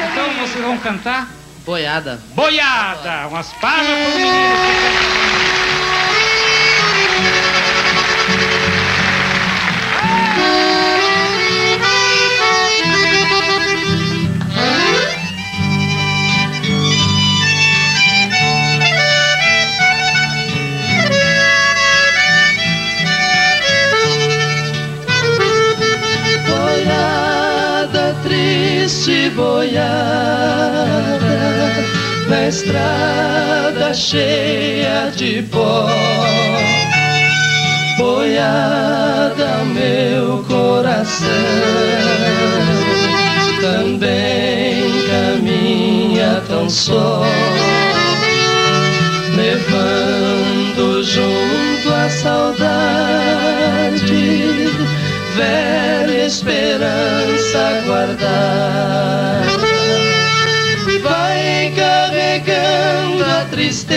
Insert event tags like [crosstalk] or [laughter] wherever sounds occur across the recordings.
Então vocês vão cantar Boiada. Boiada. Umas palmas pro menino que canta. Triste boiada, na estrada cheia de pó. Boiada, meu coração também caminha tão só, levando junto a saudade velha esperança guardada. Vai carregando a tristeza,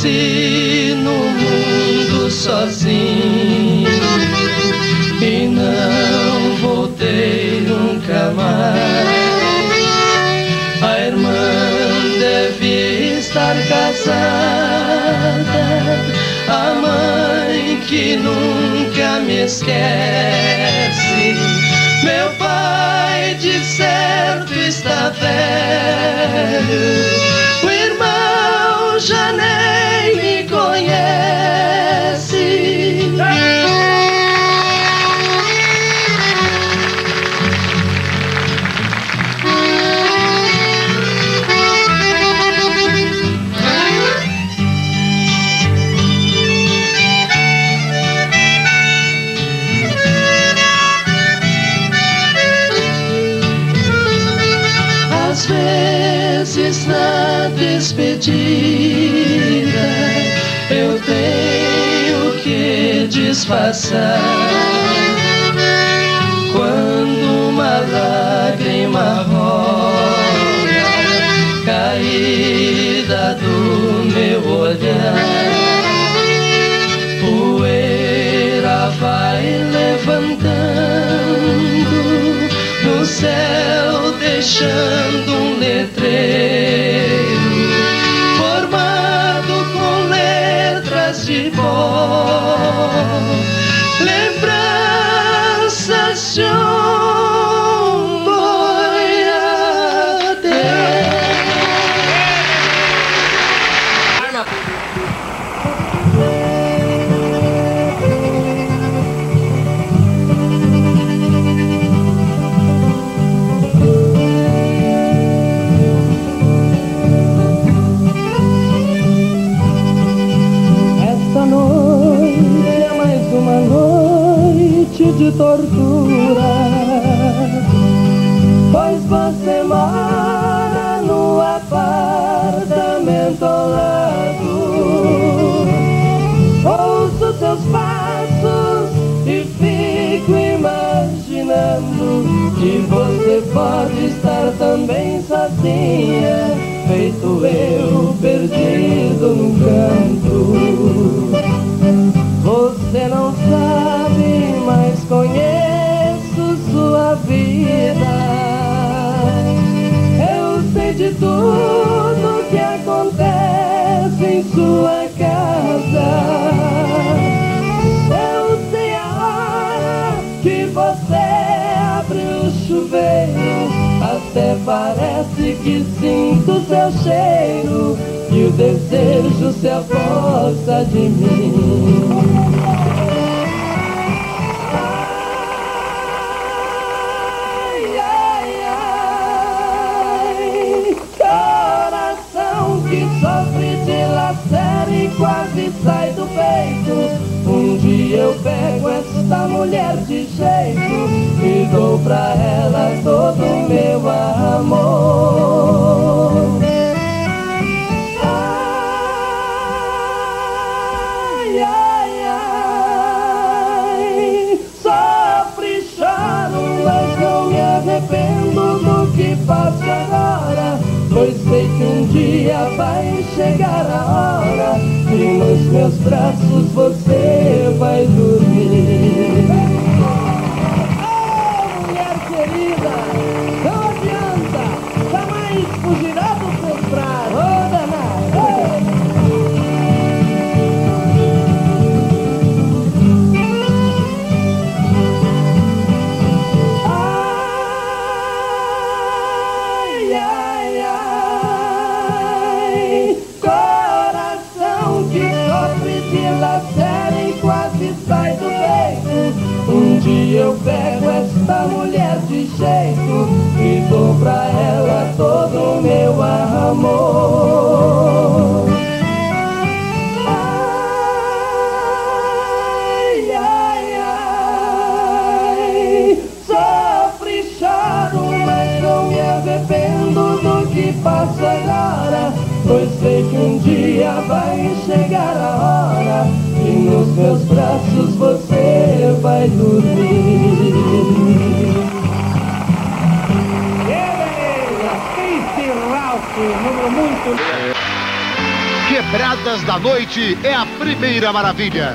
Cresci no mundo sozinho e não voltei nunca mais. A irmã deve estar casada, a mãe que nunca me esquece. Meu pai de certo está velho, o irmão já disfarçar. Quando uma lágrima rola caída do meu olhar, poeira vai levantando no céu, deixando um letreiro pode estar também sozinha, feito eu perdido num canto. Você não sabe, mas conheço sua vida. Eu sei de tudo que acontece em sua parece que sinto seu cheiro e o desejo se aposta de mim. Coração que sofre de lacera e quase sai do peito. Um dia eu pego esta mulher de jeito e dou pra ela todo o meu amor. Ai, ai, ai, sofre, choro, mas não me arrependo do que faço agora. Pois sei que um dia vai chegar a hora e nos meus braços Quebradas da Noite é a primeira maravilha.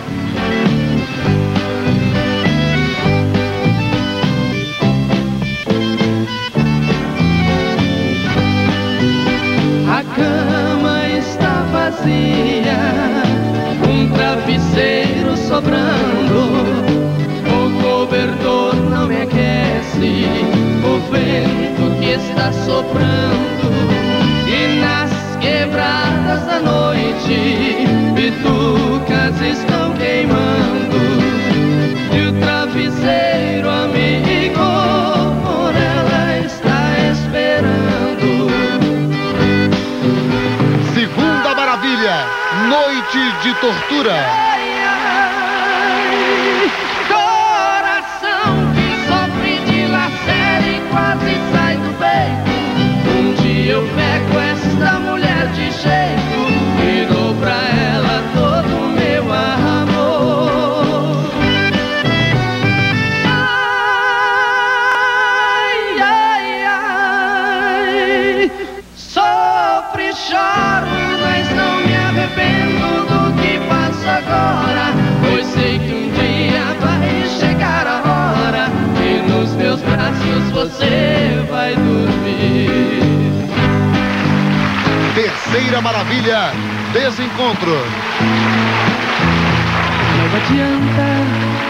A cama está vazia, um travesseiro sobrando. O cobertor não me aquece, o vento que está soprando. Quebradas da noite, bitucas estão queimando. E o travesseiro amigo por ela está esperando. Segunda maravilha, Noite de Tortura. Terceira maravilha, Desencontro. Não adianta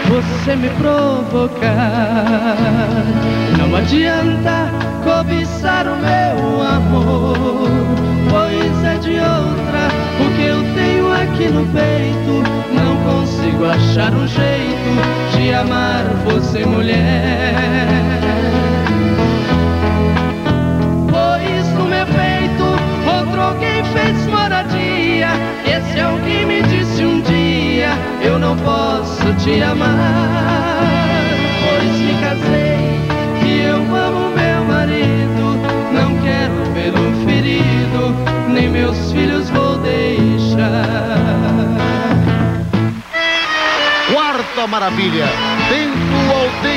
você me provocar. Não adianta cobiçar o meu amor. Pois é de outra o que eu tenho aqui no peito. Não consigo achar um jeito de amar você, mulher. Posso te amar. Pois me casei e eu amo meu marido. Não quero vê-lo ferido, nem meus filhos vou deixar. Quarta maravilha, Tempo ao Tempo.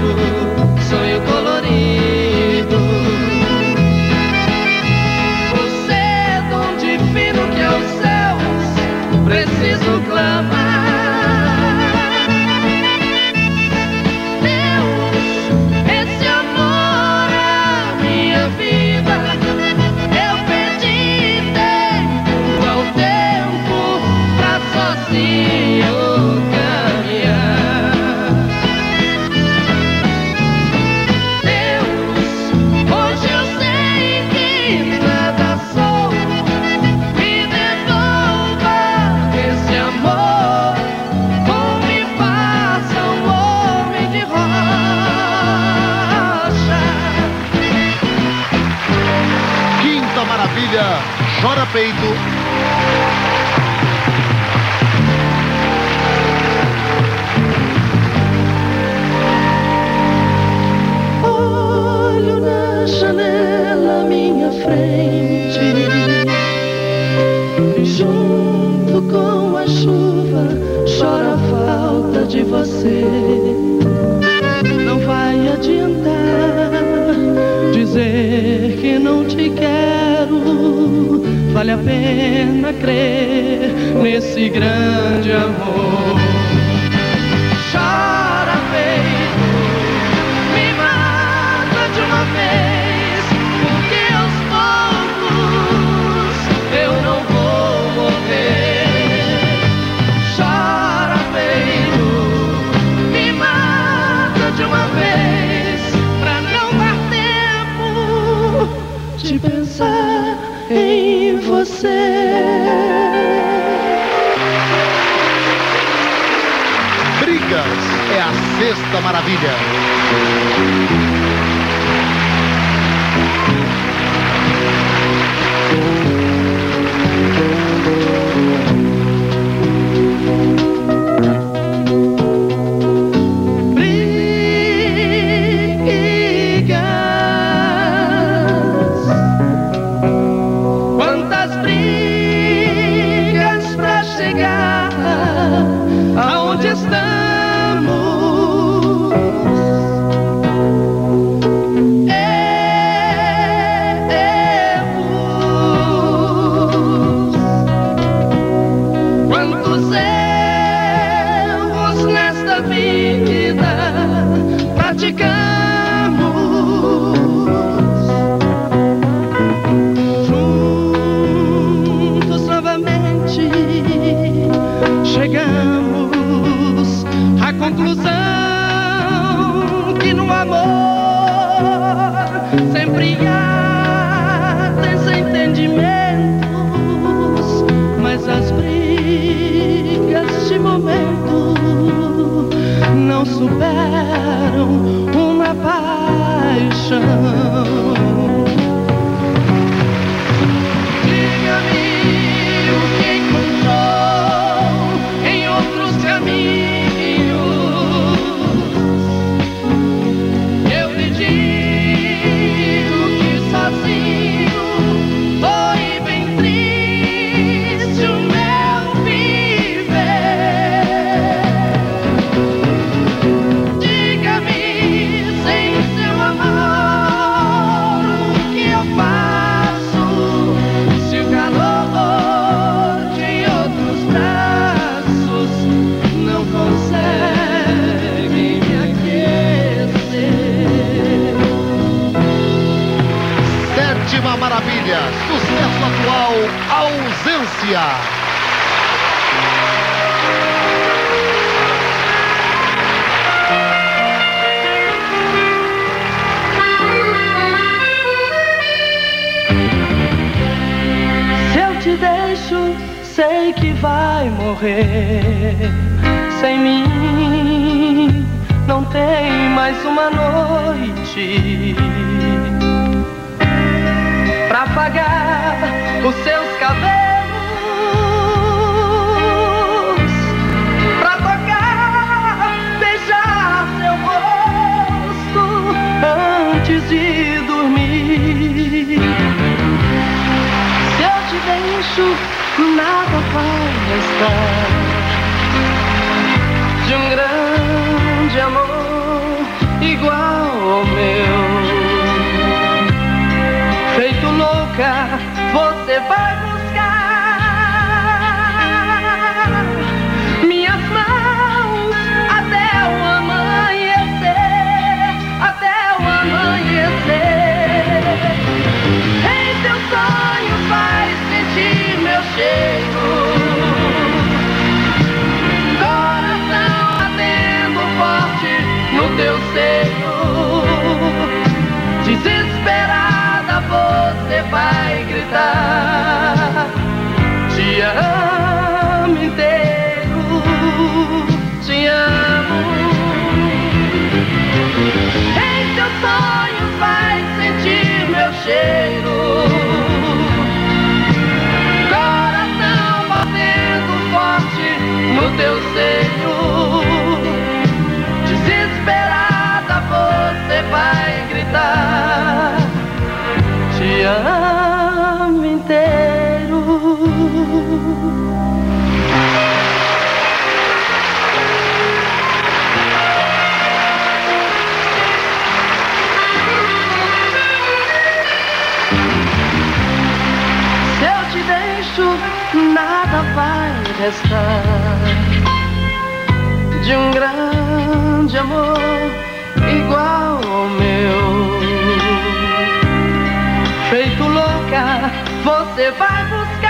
Bonito, chora a falta de você. Não vai adiantar dizer que não te quero. Vale a pena crer nesse grande amor. Maravilha. sei que vai morrer sem mim. Não tem mais uma noite pra apagar os seus cabelos, pra tocar, beijar seu rosto antes de dormir. Se eu te deixo nada vai restar de um grande amor igual ao meu. Feito louca, você vai. Inteiro. Se eu te deixo, nada vai restar de um grande amor igual ao meu. Você vai buscar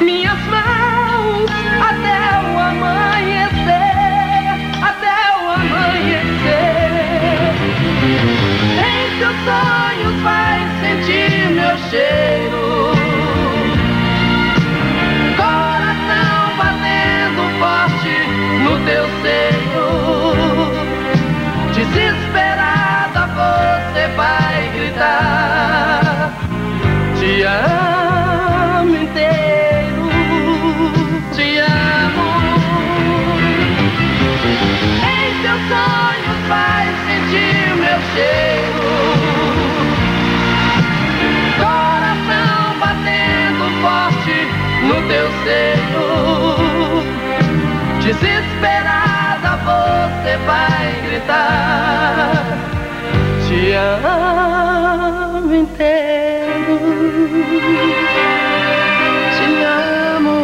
minhas mãos até o amanhecer, até o amanhecer. Em seus sonhos vai sentir meu cheiro. Cheiro. Coração batendo forte no teu seio. Desesperada você vai gritar. Te amo inteiro. Te amo.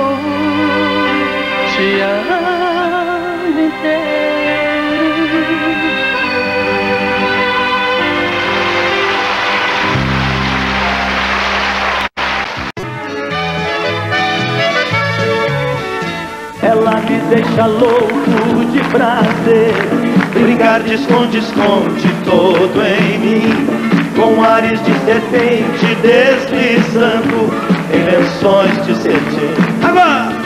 Te amo deixa louco de prazer Brincar de esconde-esconde todo em mim Com ares de serpente deslizando Em de cetim Agora!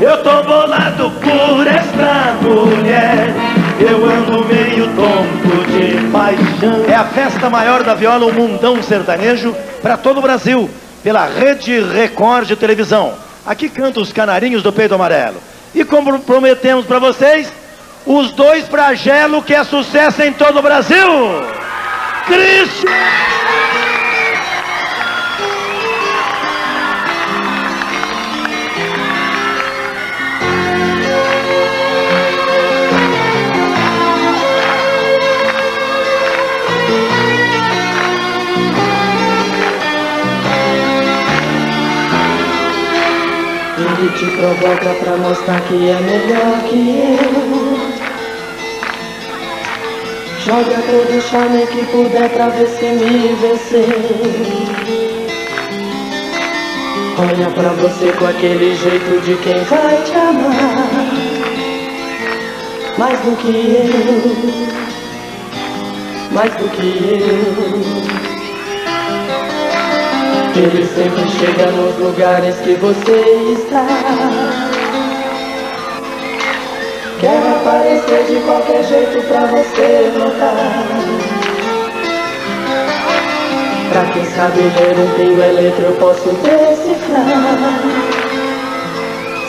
Eu tô bolado por esta mulher Eu ando meio tonto de paixão É a festa maior da viola, o Mundão Sertanejo, para todo o Brasil, pela Rede Record de Televisão. Aqui canta os Canarinhos do Peito Amarelo. E como prometemos para vocês, os dois flagelo que é sucesso em todo o Brasil. Cristian! Ele te provoca pra mostrar que é melhor que eu. Joga todo o charme que puder pra ver se me vencer. Olha pra você com aquele jeito de quem vai te amar. Mais do que eu. Mais do que eu. Ele sempre chega nos lugares que você está. Quer aparecer de qualquer jeito pra você notar. Pra quem sabe ler um pingo é letra eu posso decifrar.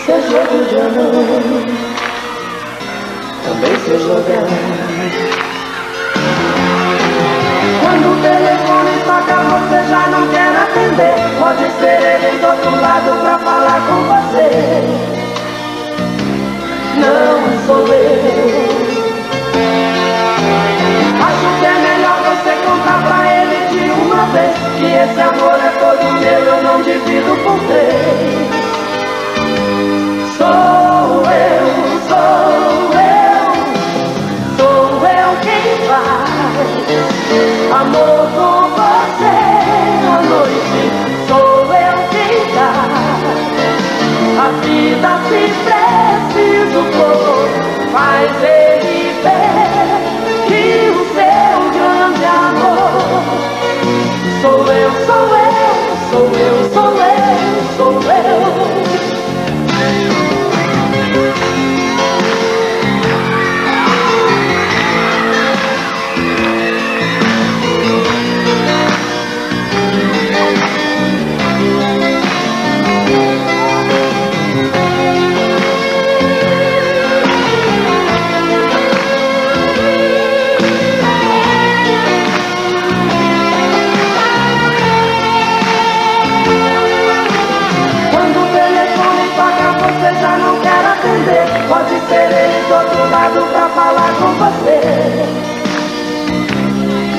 Se é jogo de amor, também sei jogar. Quando o telefone toca, você já não quer atender. Pode ser ele do outro lado pra falar com você. Não sou eu. Acho que é melhor você contar pra ele de uma vez que esse amor é todo meu, eu não divido por três. Sou eu, sou eu, sou eu quem faz amor com a vida se preciso for, faz ele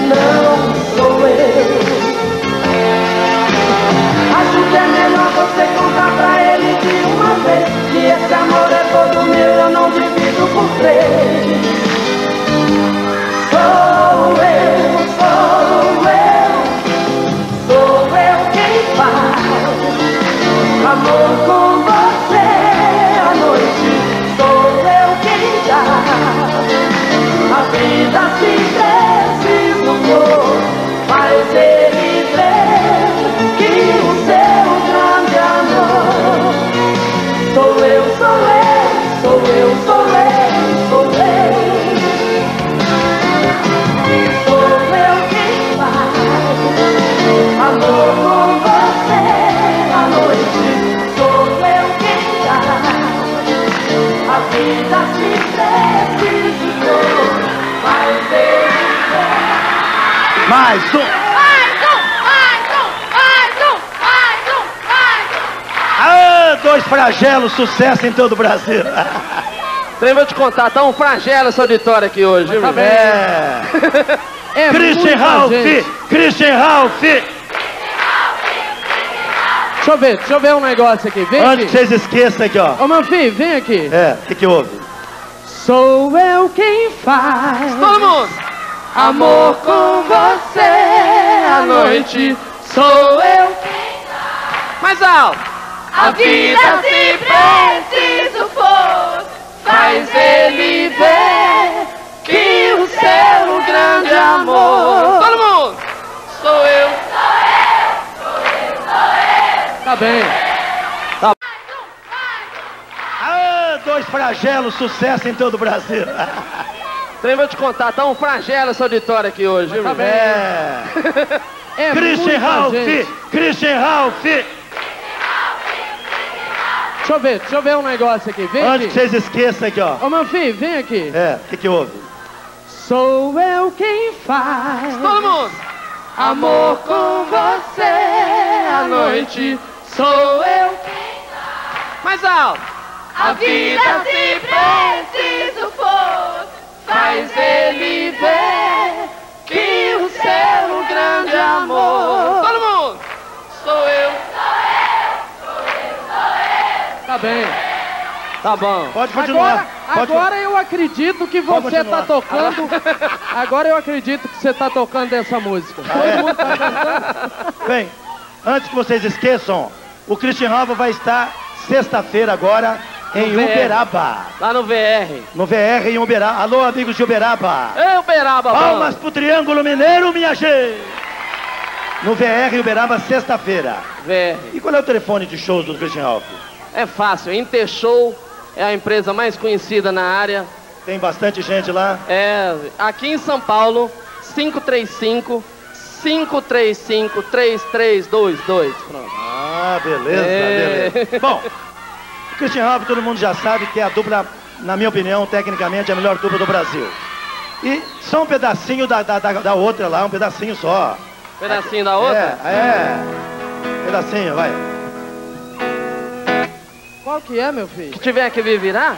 Não sou eu. Acho que é melhor você contar pra ele de uma vez Que esse amor é todo meu, eu não divido com três. Flagelos, sucesso em todo o Brasil. [laughs] Trem, vou te contar, tá um flagelo essa auditória aqui hoje, viu, menino? É. [laughs] É Christian Ralph. Christian Ralph. Deixa eu ver, deixa eu ver um negócio aqui. Vem Antes que aqui. vocês esqueçam aqui, ó. Ô, Manfi, vem aqui. É, o que, que houve? Sou eu quem faz Todo mundo! amor com você à noite. Sou eu Mais alto! A vida se preciso for, faz ele ver que o seu grande amor Todo mundo! sou eu. Tá bem. Ah, dois flagelos, sucesso em todo o Brasil. [laughs] Trem, vou te contar, tá um flagelo essa auditória aqui hoje, viu, menino? É. [laughs] É Christian Ralph, gente. Christian Ralph. Deixa eu ver, deixa eu ver um negócio aqui. Vem Antes que aqui. vocês esqueçam aqui, ó. Ô, Manfi, vem aqui. É, o que, que houve? Sou eu quem faz Todo mundo! amor com você à noite. Sou eu Mais alto! A vida se preciso for, faz ele ver que o seu grande amor Todo mundo! sou eu. Tá bem. Tá bom. Pode continuar. Agora, Pode agora eu acredito que você tá tocando. Agora eu acredito que você tá tocando essa música. Todo mundo tá. Bem, antes que vocês esqueçam, o Christian Ralph vai estar sexta-feira agora em No. Uberaba. Lá no VR. No VR em Uberaba. Alô, amigos de Uberaba. Ei, Uberaba, Palmas pro Triângulo Mineiro, minha gente. No VR em Uberaba, sexta-feira. VR. E qual é o telefone de shows do Christian Ralph? É fácil, Intershow é a empresa mais conhecida na área. Tem bastante gente lá. É aqui em São Paulo, 535 535 3322. Pronto. Ah, beleza, É. beleza. Bom, o Christian Ralph todo mundo já sabe que é a dupla, na minha opinião, tecnicamente, a melhor dupla do Brasil. E só um pedacinho da, da, da, da outra lá, um pedacinho só. Pedacinho da outra? É, é. Pedacinho, vai. Qual que é, meu filho? Se tiver que vir virar?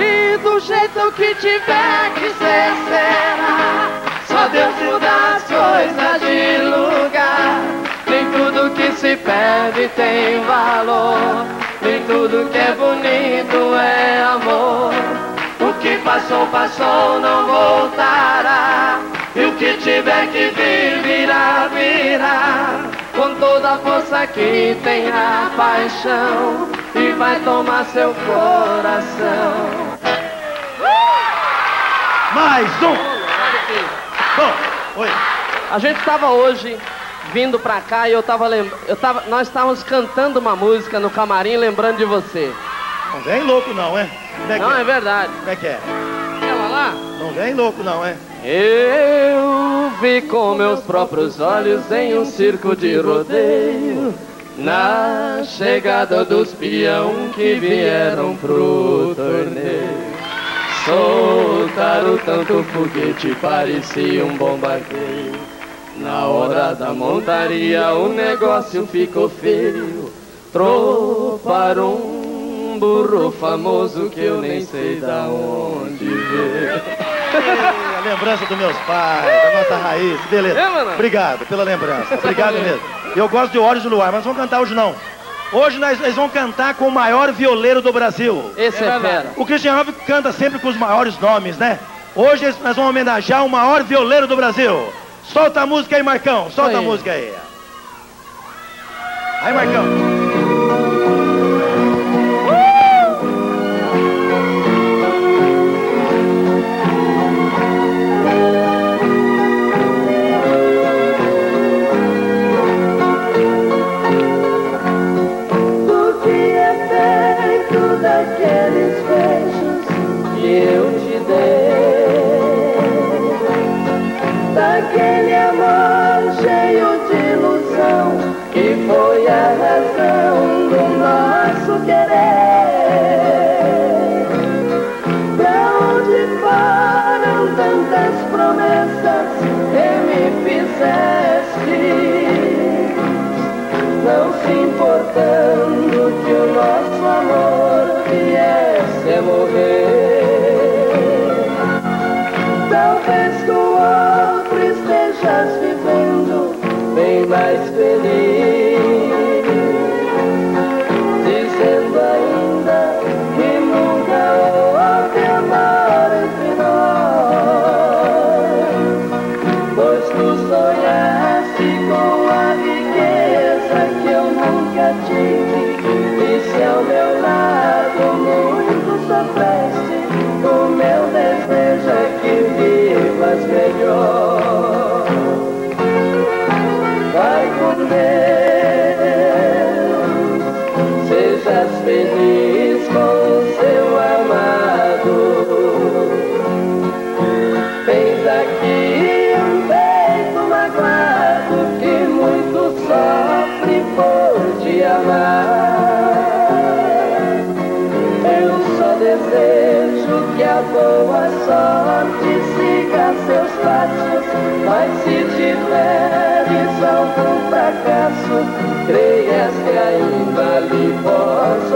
E do jeito que tiver que ser, será. Só Deus muda as coisas de lugar. Nem tudo que se perde tem valor. Nem tudo que é bonito é amor. O que passou, passou, não voltará. E o que tiver que vir, virá, virá. Com toda a força que tem a paixão. E vai tomar seu coração. Mais um. Bom, oi. A gente estava hoje vindo pra cá e eu tava lembrando. Nós estávamos cantando uma música no camarim lembrando de você. Não vem louco não, é? Como é que Não, é é? verdade. Como é que é? Lá? Não vem louco não, é? Eu vi com meus próprios olhos em um circo de rodeio Na chegada dos peão que vieram pro torneio Soltaram tanto foguete, parecia um bombardeio Na hora da montaria o negócio ficou feio Troparam burro famoso que eu nem sei da onde veio [laughs] A lembrança dos meus pais, da nossa raiz, beleza. É, mano? Obrigado pela lembrança, obrigado mesmo. Eu gosto de Olhos do Luar, mas vamos cantar hoje não. Hoje nós, eles vão cantar com o maior violeiro do Brasil. Esse é fera O Christian Ralph canta sempre com os maiores nomes, né? Hoje nós vamos homenagear o maior violeiro do Brasil. Solta a música aí, Marcão. Solta a Aí. música aí. Aí, Marcão. Pois tu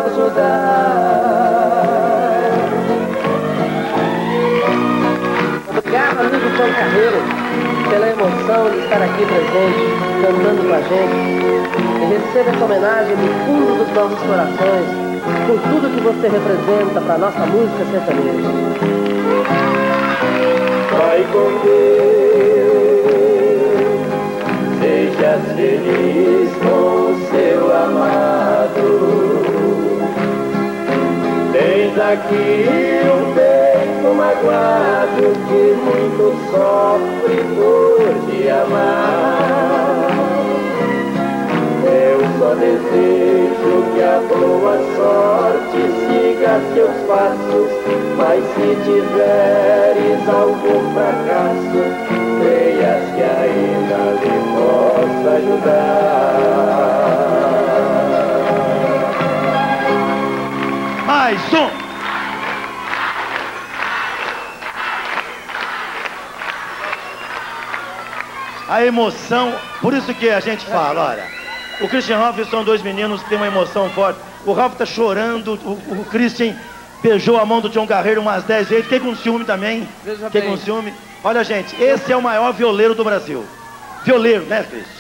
ajudar. Obrigado, amigo João Carreiro, pela emoção de estar aqui presente, cantando com a gente. E receba essa homenagem do fundo dos nossos corações, por tudo que você representa para a nossa música sertaneja. Vai com Deus, sejas feliz com o seu amado. Aqui um peito magoado que muito sofre por te amar. Eu só desejo que a boa sorte siga seus passos, mas se tiveres algum fracasso, creias que ainda lhe posso ajudar. Mais um. A emoção, por isso que a gente fala, olha, o Christian Ralph são dois meninos que têm uma emoção forte. O Ralph tá chorando, o, o Christian beijou a mão do John Carreiro umas 10 vezes, fiquei com ciúme também. Veja fiquei bem. com ciúme. Olha, gente, esse é o maior violeiro do Brasil. Violeiro, né, Christian?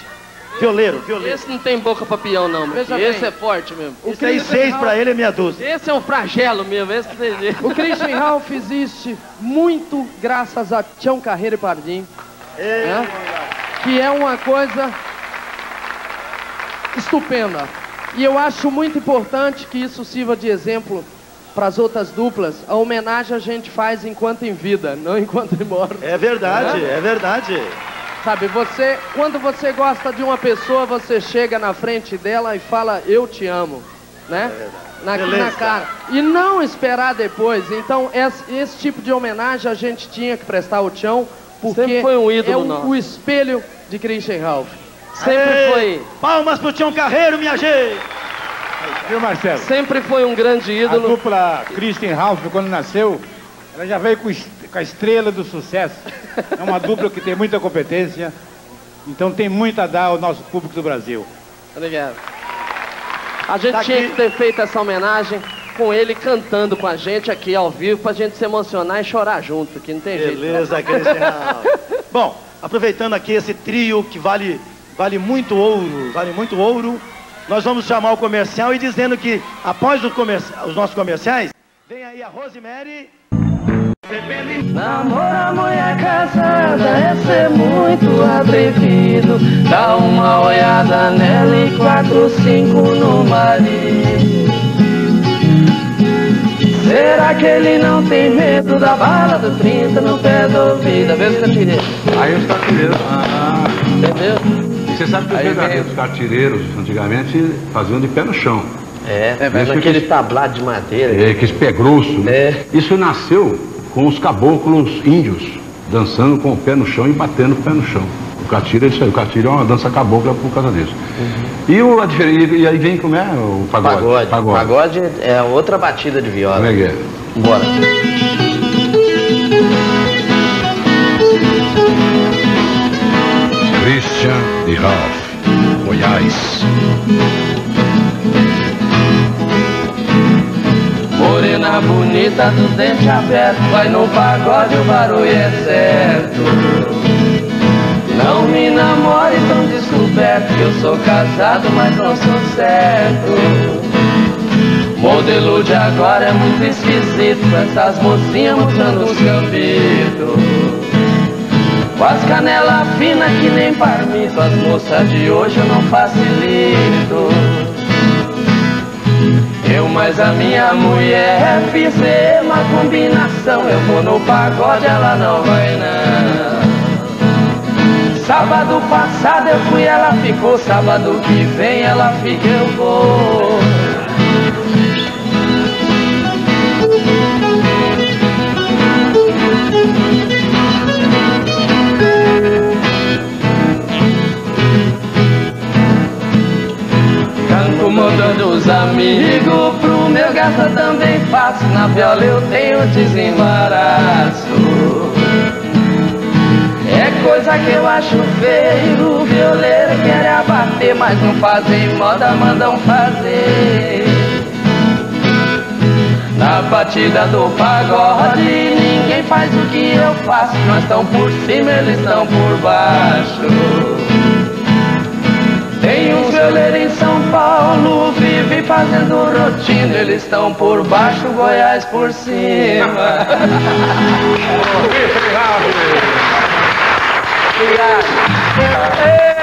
Violeiro, violeiro. Esse não tem boca pra peão, não, meu filho. bem. Esse é forte mesmo. O Esse aí, seis Ralph- pra ele é meia dúzia. Esse é um flagelo mesmo, esse que tem jeito. O Christian Ralph existe muito graças a Tião Carreiro e Pardim, né? Que é uma coisa estupenda. E eu acho muito importante que isso sirva de exemplo para as outras duplas. A homenagem a gente faz enquanto em vida, não enquanto em morte. É verdade, é verdade. Sabe, você, quando você gosta de uma pessoa, você chega na frente dela e fala, eu te amo, né? Na, É Beleza. na cara. E não esperar depois. Então, esse, esse tipo de homenagem a gente tinha que prestar ao Tião, porque Sempre foi um ídolo é o, nosso. o espelho de Christian Ralph. Sempre Aê! foi, Palmas pro Tião Carreiro, minha gente. Viu, Marcelo? sempre foi um grande A ídolo. dupla Christian Ralph, quando nasceu, ela já veio com, est- com a estrela do sucesso. É uma dupla que tem muita competência, então tem muito a dar ao nosso público do Brasil. Obrigado. A gente Tá tinha aqui. que ter feito essa homenagem com ele cantando com a gente aqui ao vivo, pra gente se emocionar e chorar junto, que não tem jeito. Beleza, Cristiano. [laughs] Bom, aproveitando aqui esse trio que vale, vale muito ouro, vale muito ouro, nós vamos chamar o comercial e dizendo que após o comerci- os nossos comerciais, vem aí a Rosemary. Namorar mulher casada é ser muito atrevido. Dá uma olhada nela e quatro, cinco no marido. Será que ele não tem medo da bala do 30 no pé do ouvido? Vê os cantireiros, Aí os cartireiros. Ah, entendeu? e você sabe que os verdadeiros antigamente, faziam de pé no chão. É, É, mas aquele- tablado de madeira. É, aquele pé grosso. né? É. Isso nasceu com os caboclos índios, dançando com o pé no chão e batendo o pé no chão. O catira, o catira é uma dança cabocla por causa disso. Uhum. E, o, e aí vem como é o pagode? Pagode. pagode. pagode é outra batida de viola. Como é que é? Bora. Christian e Ralph, Goiás. Morena bonita do dente aberto, vai no pagode o barulho é certo. Não me namore tão descoberto Que eu sou casado, mas não sou certo. Modelo de agora é muito esquisito essas mocinhas mostrando os cambitos. Com as canelas finas que nem parmito As moças de hoje eu não facilito. Eu mais a minha mulher fizemos uma combinação Eu vou no pagode, ela não vai não Sábado passado eu fui, ela ficou. Sábado que vem ela fica, eu vou. Incomodando os amigos Pro meu gato também faço. Na viola eu tenho desembaraço coisa que eu acho feio. Violeiro quer abater Mas não fazem moda, mandam fazer. Na batida do pagode Ninguém faz o que eu faço. Nós estão por cima, eles estão por baixo. Tem um violeiro em São Paulo, vive fazendo rotina. Eles estão por baixo, Goiás por cima. [laughs] Obrigado.